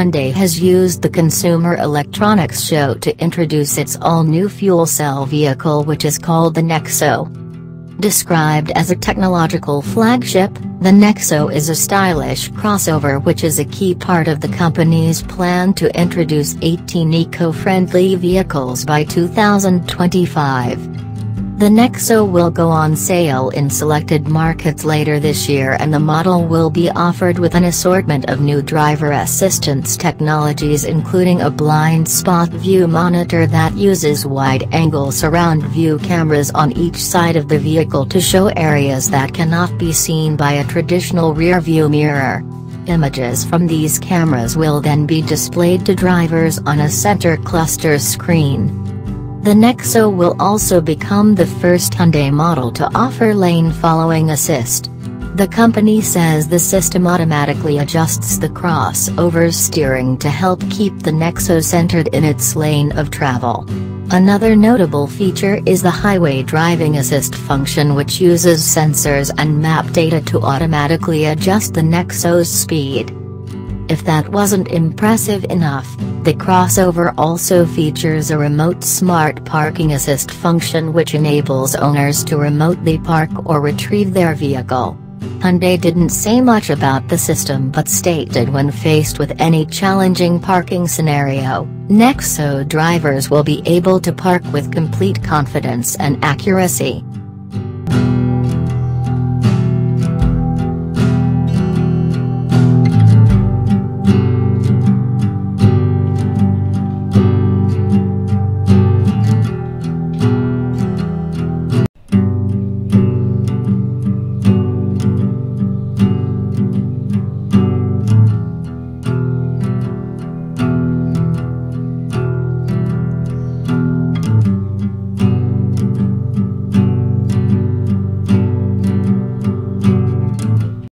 Hyundai has used the Consumer Electronics Show to introduce its all-new fuel cell vehicle which is called the Nexo. Described as a technological flagship, the Nexo is a stylish crossover which is a key part of the company's plan to introduce 18 eco-friendly vehicles by 2025. The Nexo will go on sale in selected markets later this year and the model will be offered with an assortment of new driver assistance technologies including a blind spot view monitor that uses wide-angle surround view cameras on each side of the vehicle to show areas that cannot be seen by a traditional rear-view mirror. Images from these cameras will then be displayed to drivers on a center cluster screen. The Nexo will also become the first Hyundai model to offer lane following assist. The company says the system automatically adjusts the crossover steering to help keep the Nexo centered in its lane of travel. Another notable feature is the highway driving assist function which uses sensors and map data to automatically adjust the Nexo's speed. If that wasn't impressive enough, the crossover also features a remote smart parking assist function which enables owners to remotely park or retrieve their vehicle. Hyundai didn't say much about the system but stated when faced with any challenging parking scenario, Nexo drivers will be able to park with complete confidence and accuracy.